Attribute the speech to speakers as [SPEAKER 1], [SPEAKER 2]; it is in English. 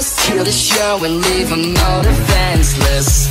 [SPEAKER 1] Just steal the show and leave them all defenseless.